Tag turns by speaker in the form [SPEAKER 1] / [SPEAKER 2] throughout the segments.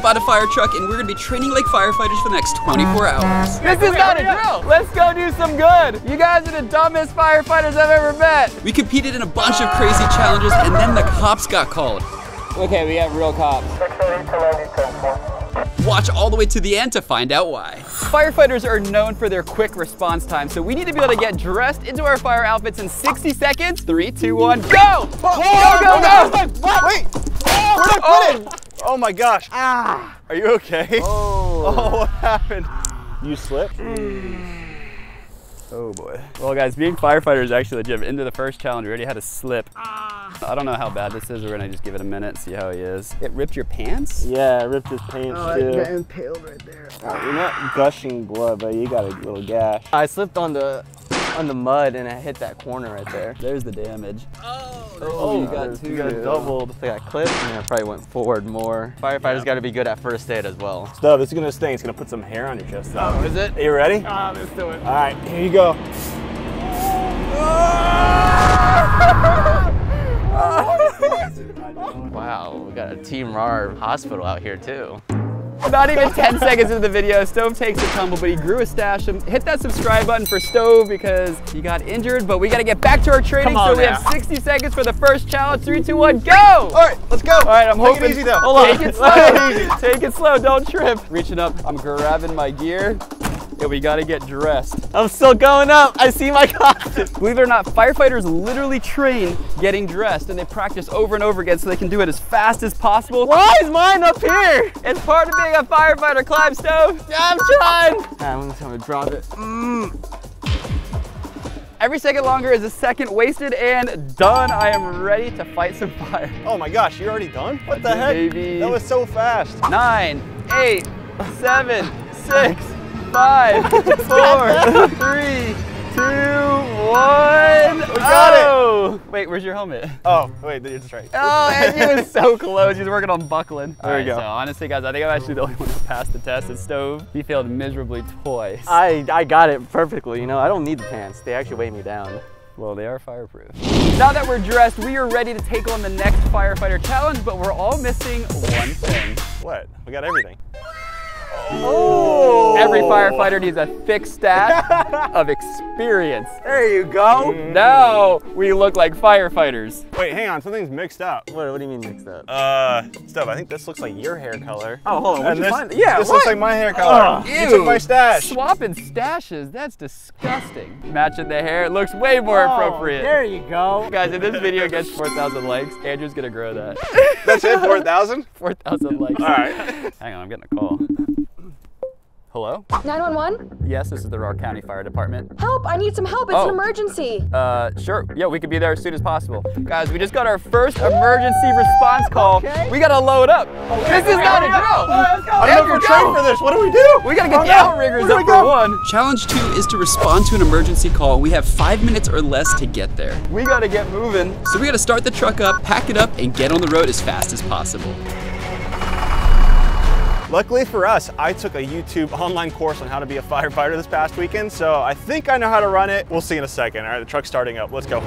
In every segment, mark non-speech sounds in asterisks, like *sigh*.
[SPEAKER 1] bought a fire truck and we're gonna be training like firefighters for the next 24 uh, hours.
[SPEAKER 2] This is not a drill. Let's go do some good. You guys are the dumbest firefighters I've ever met.
[SPEAKER 1] We competed in a bunch of crazy challenges and then the cops got called.
[SPEAKER 2] Okay, we have real cops.
[SPEAKER 1] Watch all the way to the end to find out why.
[SPEAKER 2] Firefighters are known for their quick response time, so we need to be able to get dressed into our fire outfits in 60 seconds. Three, two, one, go! Go, go, go!
[SPEAKER 3] Wait! Where'd I put oh. it? Oh my gosh. Ah. Are you okay? *laughs*
[SPEAKER 2] Oh.
[SPEAKER 3] Oh, what happened? You slipped? Oh boy.
[SPEAKER 2] Well, guys, being firefighter is actually legit. Into the first challenge, we already had a slip. I don't know how bad this is. We're gonna just give it a minute, see how he is. It ripped your pants?
[SPEAKER 3] Yeah, I ripped his pants
[SPEAKER 4] Oh,
[SPEAKER 3] too.
[SPEAKER 4] that impaled right there.
[SPEAKER 3] Uh, you're not gushing blood, but you got a little gash.
[SPEAKER 5] I slipped on the on the mud and I hit that corner right there.
[SPEAKER 2] There's the damage.
[SPEAKER 5] Oh,
[SPEAKER 2] you got two.
[SPEAKER 5] You got doubled. I got clipped and I probably went forward more. Firefighters got to be good at first aid as well.
[SPEAKER 3] Stu, this is gonna sting. It's gonna put some hair on your chest. Though.
[SPEAKER 5] Is it?
[SPEAKER 3] Are you ready?
[SPEAKER 2] Ah, let's do it.
[SPEAKER 3] All right, here you go.
[SPEAKER 5] Wow, we got a Team RAR hospital out here too.
[SPEAKER 2] Not even 10 seconds into the video, Stove takes a tumble, but he grew a stash. Hit that subscribe button for Stove because he got injured, but we gotta get back to our training,
[SPEAKER 3] Come on
[SPEAKER 2] so we have 60 seconds for the first challenge. Three, two, one, go!
[SPEAKER 3] All right, let's go.
[SPEAKER 2] All right, I'm
[SPEAKER 3] Take
[SPEAKER 2] hoping.
[SPEAKER 3] it easy though.
[SPEAKER 2] Hold on. Take it slow.
[SPEAKER 3] Take it easy.
[SPEAKER 2] Take it slow. Don't trip. Reaching up. I'm grabbing my gear. And we gotta get dressed.
[SPEAKER 5] I'm still going up. I see my *laughs* costume.
[SPEAKER 2] Believe it or not, firefighters literally train getting dressed and they practice over and over again so they can do it as fast as possible.
[SPEAKER 5] Why is mine up here?
[SPEAKER 2] It's part of being a firefighter. Climb stove.
[SPEAKER 5] I'm trying. I'm just gonna drop it. Mm.
[SPEAKER 2] Every second longer is a second wasted and done. I am ready to fight some *laughs* fire.
[SPEAKER 3] Oh my gosh, you're already done? What the heck?
[SPEAKER 2] baby.
[SPEAKER 3] That was so fast.
[SPEAKER 2] Nine, eight, seven, six, five, *laughs* four, three, two, one. We
[SPEAKER 3] got
[SPEAKER 2] it. Oh! Wait, where's your helmet?
[SPEAKER 3] Oh, wait, you're just right.
[SPEAKER 2] Oh, and he was so close. He's working on buckling.
[SPEAKER 3] There we go.
[SPEAKER 2] So honestly, guys, I think I'm actually the only one who passed the test at Stove. He failed miserably twice.
[SPEAKER 5] I I got it perfectly. You know, I don't need the pants. They actually weigh me down.
[SPEAKER 2] Well, they are fireproof. Now that we're dressed, we are ready to take on the next firefighter challenge, but we're all missing one thing.
[SPEAKER 3] What? We got everything.
[SPEAKER 2] Oh! Every firefighter needs a thick stash *laughs* of experience.
[SPEAKER 5] There you go.
[SPEAKER 2] Now we look like firefighters.
[SPEAKER 3] Wait, hang on, something's mixed up.
[SPEAKER 5] What, what do you mean mixed up?
[SPEAKER 3] Uh, Stub, I think this looks like your hair color.
[SPEAKER 5] Oh, hold on. Where'd
[SPEAKER 3] and
[SPEAKER 5] you
[SPEAKER 3] this,
[SPEAKER 5] find Yeah,
[SPEAKER 3] this
[SPEAKER 5] what?
[SPEAKER 3] looks like my hair color. you took my stash.
[SPEAKER 2] Swapping stashes, that's disgusting. Matching the hair, it looks way more appropriate.
[SPEAKER 5] There you go.
[SPEAKER 2] Guys, if this video gets 4,000 likes, Andrew's gonna grow that.
[SPEAKER 3] That's it, 4,000?
[SPEAKER 2] 4,000 *laughs* likes.
[SPEAKER 3] All right.
[SPEAKER 2] Hang on, I'm getting a call. Hello?
[SPEAKER 6] 911?
[SPEAKER 2] Yes, this is the RAR County Fire Department.
[SPEAKER 6] Help! I need some help. It's
[SPEAKER 2] Oh.
[SPEAKER 6] an emergency.
[SPEAKER 2] Uh, sure. Yeah, we could be there as soon as possible. Guys, we just got our first emergency response call. We gotta load up. This is not a drill.
[SPEAKER 3] I don't know if we're trained for this. What do we do?
[SPEAKER 2] We gotta get
[SPEAKER 3] Oh,
[SPEAKER 2] the
[SPEAKER 3] no.
[SPEAKER 2] outriggers up
[SPEAKER 3] we
[SPEAKER 2] for one.
[SPEAKER 1] Challenge two is to respond to an emergency call. We have five minutes or less to get there.
[SPEAKER 2] We gotta get moving.
[SPEAKER 1] So we gotta start the truck up, pack it up, and get on the road as fast as possible.
[SPEAKER 3] Luckily for us, I took a YouTube online course on how to be a firefighter this past weekend, so I think I know how to run it. We'll see in a second. All right, the truck's starting up. Let's go.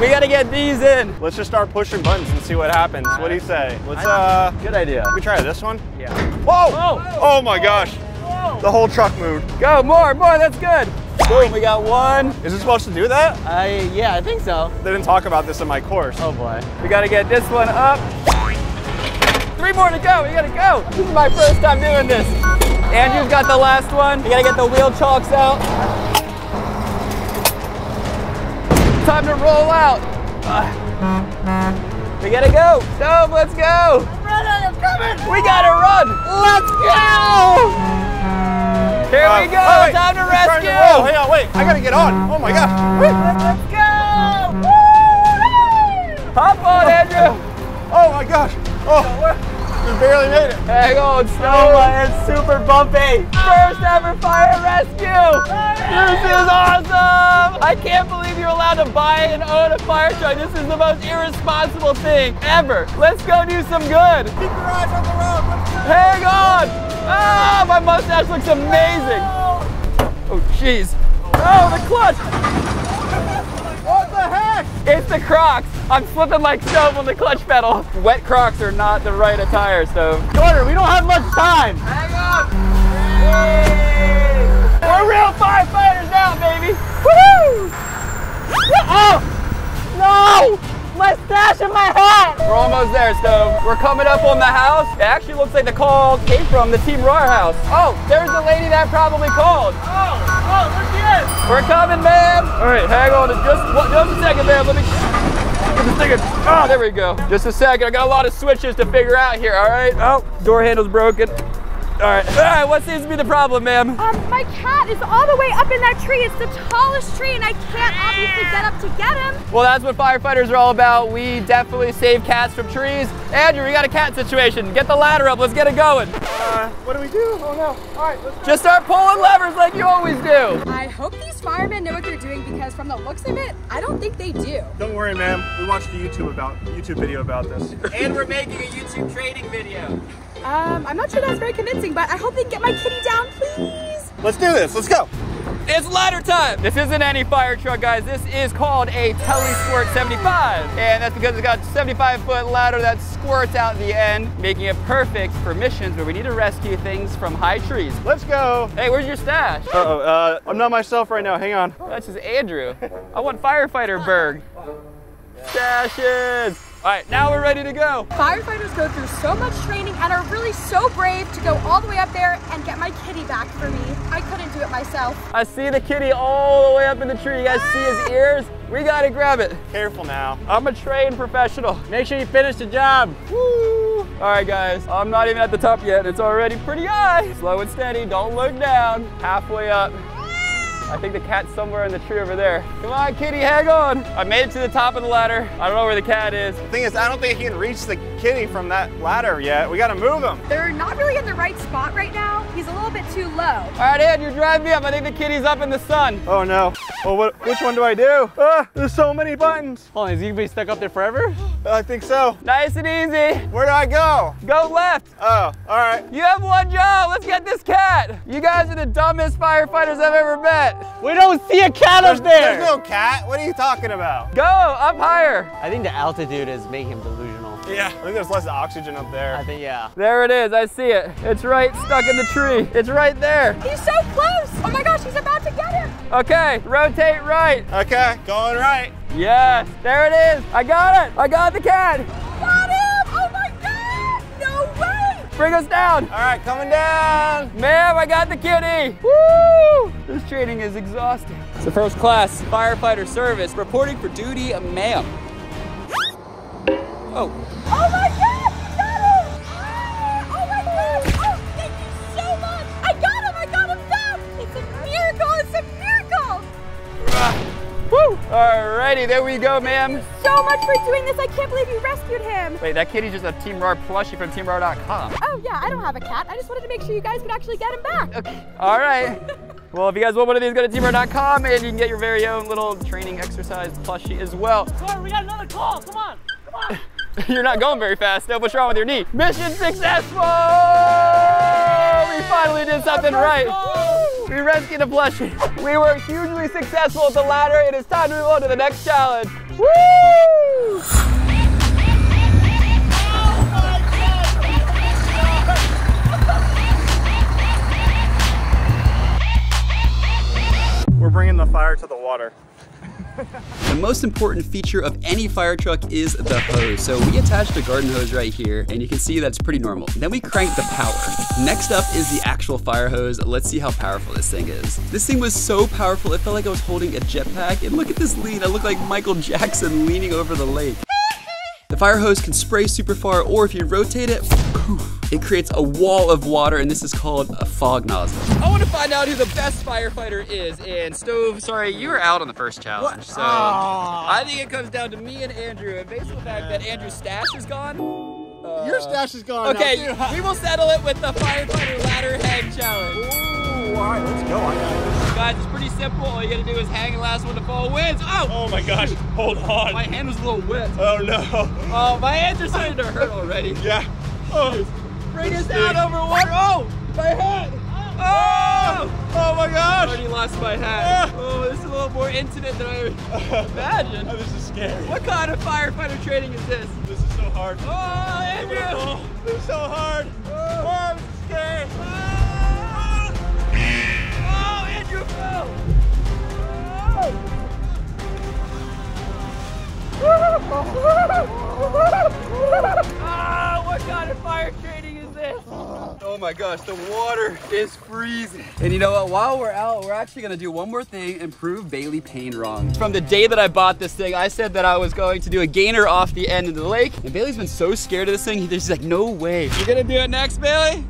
[SPEAKER 2] We gotta get these in.
[SPEAKER 3] Let's just start pushing buttons and see what happens. What do you say? Let's, uh,
[SPEAKER 5] Good idea.
[SPEAKER 3] we try this one?
[SPEAKER 5] Yeah.
[SPEAKER 3] Whoa!
[SPEAKER 2] Whoa.
[SPEAKER 3] Oh my gosh! The whole truck moved.
[SPEAKER 2] Go, more, more, that's good. Boom, we got one.
[SPEAKER 3] Is it supposed to do that?
[SPEAKER 5] I yeah, I think so.
[SPEAKER 3] They didn't talk about this in my course.
[SPEAKER 5] Oh boy.
[SPEAKER 2] We gotta get this one up. Three more to go, we gotta go. This is my first time doing this. Andrew's got the last one. We gotta get the wheel chocks out. Time to roll out. We gotta go. Stove, let's go. I'm running, I'm coming. We gotta run. Let's go. Here we
[SPEAKER 3] Uh,
[SPEAKER 2] go.
[SPEAKER 3] oh, wait,
[SPEAKER 2] Time to rescue.
[SPEAKER 3] roll. Hang on, wait. I gotta get on. Oh my gosh.
[SPEAKER 2] Let's go. Woo! Hop on, Andrew.
[SPEAKER 3] Oh my gosh. Oh, we barely made it.
[SPEAKER 2] Hang on,
[SPEAKER 5] Oh
[SPEAKER 2] Stove.
[SPEAKER 5] it's super bumpy.
[SPEAKER 2] First ever fire rescue! This is awesome! I can't believe you're allowed to buy and own a fire truck. This is the most irresponsible thing ever. Let's go do some good.
[SPEAKER 3] Keep your eyes on the road.
[SPEAKER 2] Hang on! Ah, my mustache looks amazing. Oh, jeez. Oh, the clutch!
[SPEAKER 3] What the heck?
[SPEAKER 2] It's the Crocs. I'm slipping like stove on the clutch pedal. Wet Crocs are not the right attire, so.
[SPEAKER 5] Jordan, we don't have much time.
[SPEAKER 2] Hang on. We're real firefighters now, baby. Woo! Oh! No! My stash in my hat! We're almost there, Stove. We're coming up on the house. It actually looks like the call came from the Team RAR house. Oh, there's the lady that probably called. Oh, oh, there she is. We're coming, ma'am. All right, hang on just, what, just a second, ma'am. Let me get this thing. Oh, there we go. Just a second. I got a lot of switches to figure out here, all right? Oh, door handle's broken. All right. All right, what seems to be the problem, ma'am?
[SPEAKER 6] Um, my cat is all the way up in that tree. It's the tallest tree, and I can't obviously get up to get him.
[SPEAKER 2] Well, that's what firefighters are all about. We definitely save cats from trees. Andrew, we got a cat situation. Get the ladder up. Let's get it going.
[SPEAKER 3] Uh, what do we do? Oh no. All right, let's
[SPEAKER 2] Just start pulling levers like you always do.
[SPEAKER 6] I hope these firemen know what they're doing because from the looks of it, I don't think they do.
[SPEAKER 3] Don't worry, ma'am. We watched a YouTube about YouTube video about this.
[SPEAKER 2] And we're making a YouTube training video.
[SPEAKER 6] Um, I'm not sure that's very convincing, but I hope they can get my kitty down, please.
[SPEAKER 3] Let's do this. Let's go.
[SPEAKER 2] It's ladder time. This isn't any fire truck, guys. This is called a Telesquirt 75. And that's because it's got a 75 foot ladder that squirts out the end, making it perfect for missions where we need to rescue things from high trees.
[SPEAKER 3] Let's go.
[SPEAKER 2] Hey, where's your stash?
[SPEAKER 3] Uh-oh, uh, I'm not myself right now. Hang on.
[SPEAKER 2] That's just Andrew. I want firefighter Berg. Stashes. All right, now we're ready to go.
[SPEAKER 6] Firefighters go through so much training and are really so brave to go all the way up there and get my kitty back for me. I couldn't do it myself.
[SPEAKER 2] I see the kitty all the way up in the tree. You guys see his ah! ears? We gotta grab it.
[SPEAKER 3] Careful now.
[SPEAKER 2] I'm a trained professional. Make sure you finish the job. Woo! All right, guys. I'm not even at the top yet. It's already pretty high. Slow and steady. Don't look down. Halfway up. I think the cat's somewhere in the tree over there. Come on, kitty, hang on. I made it to the top of the ladder. I don't know where the cat is.
[SPEAKER 3] The thing is, I don't think he can reach the kitty from that ladder yet. We gotta move him.
[SPEAKER 6] They're not really in the right spot right now. He's a little bit too low.
[SPEAKER 2] All right, Andrew, drive me up. I think the kitty's up in the sun.
[SPEAKER 3] Oh no. Well, what, which one do I do? Ah, there's so many buttons.
[SPEAKER 5] Hold on, is he gonna be stuck up there forever?
[SPEAKER 3] I think so.
[SPEAKER 2] Nice and easy.
[SPEAKER 3] Where do I go?
[SPEAKER 2] Go left.
[SPEAKER 3] Oh, all right.
[SPEAKER 2] You have one job. Let's get this cat. You guys are the dumbest firefighters I've ever met.
[SPEAKER 5] We don't see a cat
[SPEAKER 3] There's,
[SPEAKER 5] up there.
[SPEAKER 3] there's no cat. What are you talking about?
[SPEAKER 2] Go up higher.
[SPEAKER 5] I think the altitude is making him delusional.
[SPEAKER 3] Yeah. I think there's less oxygen up there.
[SPEAKER 5] I think, yeah.
[SPEAKER 2] There it is. I see it. It's right stuck in the tree. It's right there.
[SPEAKER 6] He's so close. Oh my gosh, he's about to get him.
[SPEAKER 2] Okay, rotate right.
[SPEAKER 3] Okay, going right.
[SPEAKER 2] Yes, there it is. I got it. I got the cat.
[SPEAKER 6] Got him. Oh my god. No way.
[SPEAKER 2] Bring us down.
[SPEAKER 3] All right, coming down.
[SPEAKER 2] Ma'am, I got the kitty. Woo! This training is exhausting. It's the first class firefighter service reporting for duty, ma'am. Oh,
[SPEAKER 6] Oh my god. You got him. Ah, Oh my god. Oh, thank you so much. I got him. I got him down. It's a miracle. It's a miracle.
[SPEAKER 2] woo! Alrighty, there we go, ma'am.
[SPEAKER 6] So much for doing this. I can't believe you rescued him.
[SPEAKER 2] Wait, that kitty's just a Team RAR plushie from TeamRAR.com.
[SPEAKER 6] Oh yeah, I don't have a cat. I just wanted to make sure you guys could actually get him back.
[SPEAKER 2] Okay. All right. *laughs* Well, if you guys want one of these, go to teamrar.com and you can get your very own little training exercise plushie as well.
[SPEAKER 4] Sorry, we got another call. Come on. Come on. *laughs*
[SPEAKER 2] You're not going very fast. Steph, what's wrong with your knee? Mission successful! We finally did something right. We rescued a plushie. We were hugely successful at the ladder. It is time to move on to the next challenge. Woo!
[SPEAKER 3] We're bringing the fire to the water. *laughs*
[SPEAKER 1] The most important feature of any fire truck is the hose. So we attached a garden hose right here and you can see that's pretty normal. Then we crank the power. Next up is the actual fire hose. Let's see how powerful this thing is. This thing was so powerful, it felt like I was holding a jetpack. And look at this lean, I look like Michael Jackson leaning over the lake. The fire hose can spray super far, or if you rotate it, it creates a wall of water, and this is called a fog nozzle. I want to find out who the best firefighter is, and Stove, sorry, you were out on the first challenge, so I think it comes down to me and Andrew, and based on the fact that Andrew's stash is gone. uh,
[SPEAKER 3] Your stash is gone.
[SPEAKER 1] Okay, we will settle it with the firefighter ladder hang challenge.
[SPEAKER 3] All right, let's go. I got this.
[SPEAKER 1] Guys, it's pretty simple. All you gotta do is hang and last one to fall wins. Oh!
[SPEAKER 3] Oh my gosh, hold on.
[SPEAKER 1] My hand was a little wet.
[SPEAKER 3] Oh no.
[SPEAKER 1] Oh, my hands are starting to hurt already. *laughs*
[SPEAKER 3] Yeah. Oh.
[SPEAKER 1] Bring us down over water. Oh, my hat. Oh!
[SPEAKER 3] Oh my gosh.
[SPEAKER 1] I already lost my hat.
[SPEAKER 3] Ah.
[SPEAKER 1] Oh, this is a little more intimate than I *laughs* imagined.
[SPEAKER 3] Oh, this is scary.
[SPEAKER 1] What kind of firefighter training is this?
[SPEAKER 3] This is so hard.
[SPEAKER 1] Oh, Andrew!
[SPEAKER 3] Oh, this is so hard. Oh,
[SPEAKER 2] Oh my gosh, the water is freezing. And you know what, while we're out, we're actually gonna do one more thing and prove Bailey Payne wrong. From the day that I bought this thing, I said that I was going to do a gainer off the end of the lake. And Bailey's been so scared of this thing, he's like, no way. You gonna do it next, Bailey?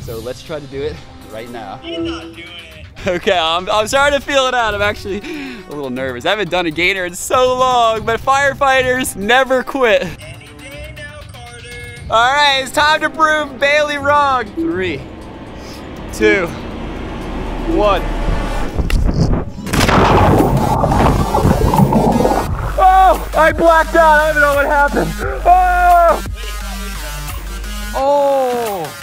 [SPEAKER 2] So let's try to do it right now. Not doing it. *laughs* Okay, I'm, I'm starting to feel it out. I'm actually a little nervous. I haven't done a gainer in so long, but firefighters never quit. All right, it's time to prove Bailey wrong. Three, two, one.
[SPEAKER 5] Oh, I blacked out. I don't know what happened. Oh!
[SPEAKER 2] Oh!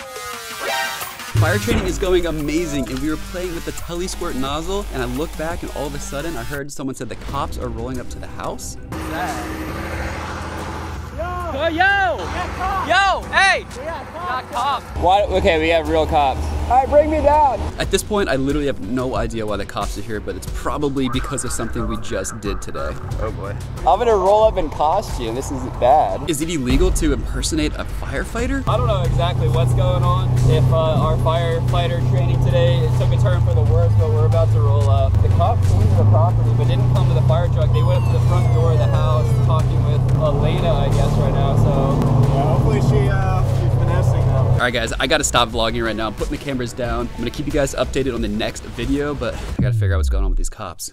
[SPEAKER 2] Fire training is going amazing, and we were playing with the Telesquirt nozzle, and I looked back, and all of a sudden, I heard someone said the cops are rolling up to the house.
[SPEAKER 5] Oh, yo! Yo! Hey! Not cops. Why? Okay, we have real cops. All right, bring me down.
[SPEAKER 2] At this point, I literally have no idea why the cops are here, but it's probably because of something we just did today. Oh boy.
[SPEAKER 5] I'm gonna roll up in costume. This is bad.
[SPEAKER 2] Is it illegal to impersonate a firefighter?
[SPEAKER 5] I don't know exactly what's going on. If uh, our firefighter training today it took a turn for the worse, but we're about to roll up. The cops came to the property, but didn't come to the fire truck. They went up to the front door of the house, talking with Elena, I guess, right now. So
[SPEAKER 3] Yeah, hopefully she, uh, she's finessing them.
[SPEAKER 2] All right, guys, I gotta stop vlogging right now. I'm putting the cameras down. I'm gonna keep you guys updated on the next video, but I gotta figure out what's going on with these cops.